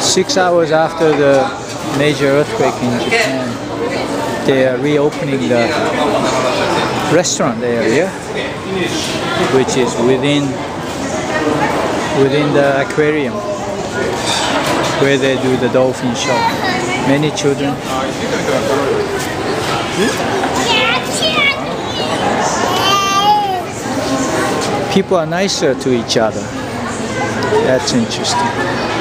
Six hours after the major earthquake in Japan, they are reopening the restaurant area, which is within within the aquarium where they do the dolphin show. Many children. People are nicer to each other. That's interesting.